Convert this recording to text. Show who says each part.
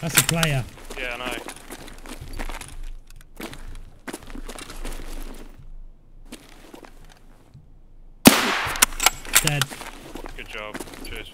Speaker 1: That's a player.
Speaker 2: Yeah, I know.
Speaker 1: Dead.
Speaker 2: Good job. Cheers